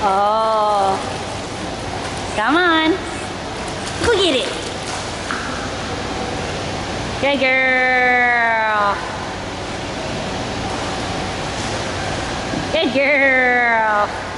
Oh. Come on. Go get it. Good girl. Good girl.